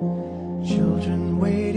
Children wait.